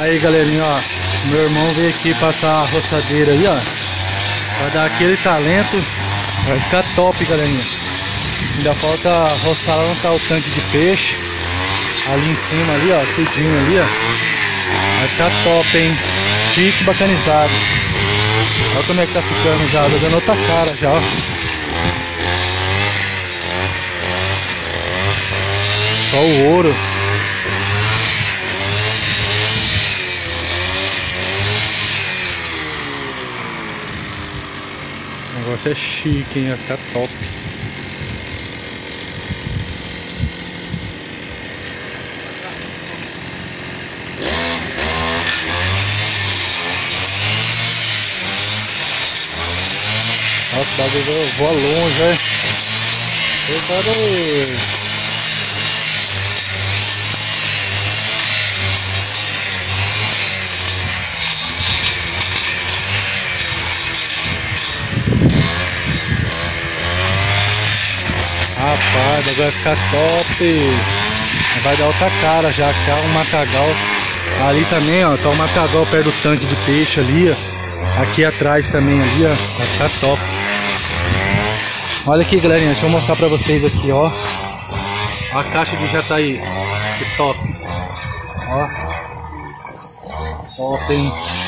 Aí galerinha, ó. Meu irmão veio aqui passar a roçadeira aí, ó. Vai dar aquele talento. Vai ficar top, galerinha. Ainda falta roçar lá tá o tanque de peixe. Ali em cima ali, ó. Tudinho ali, ó. Vai ficar top, hein? Chique, bacanizado. Olha como é que tá ficando já. Tá dando outra cara já, ó. Só o ouro. Negócio é chique, hein? Vai ficar top. Nossa, o bagulho voa longe, né? Cuidado aí. Vai ficar top. Vai dar outra cara já, que é um matagal. Ali também, ó, tá um matagal perto do tanque de peixe ali, ó. Aqui atrás também ali, ó. Vai ficar top. Olha aqui, galerinha, deixa eu mostrar pra vocês aqui, ó. A caixa de jataí. Que top. Ó. Top, hein.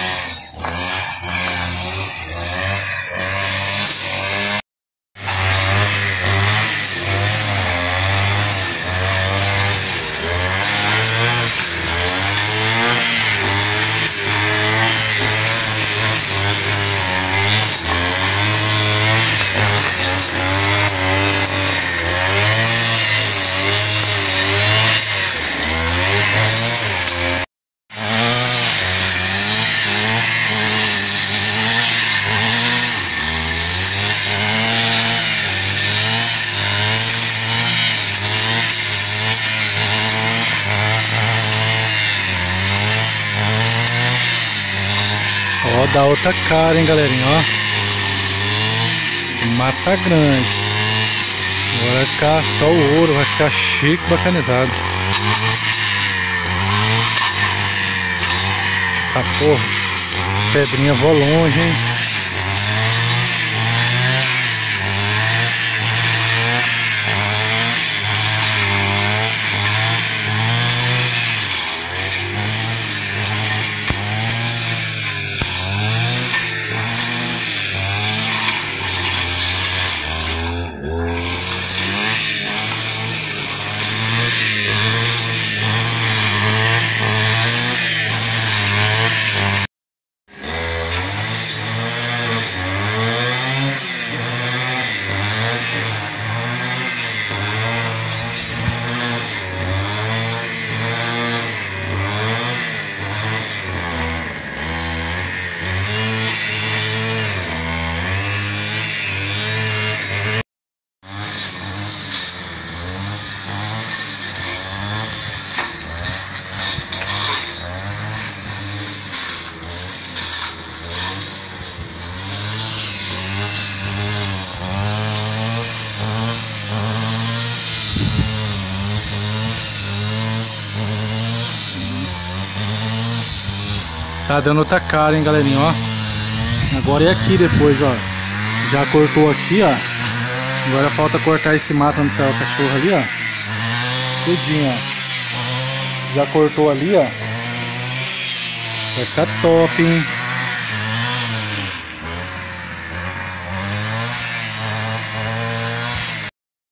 Ó, outra cara, hein, galerinha, ó. Mata grande. Agora vai ficar só o ouro, vai ficar chique, bacanizado. Tá porra. As pedrinhas vão longe, hein. Tá dando outra cara, hein, galerinha, ó. Agora é aqui depois, ó. Já cortou aqui, ó. Agora falta cortar esse mato onde saiu o cachorro ali, ó. Tudinho, ó. Já cortou ali, ó. Vai ficar top, hein.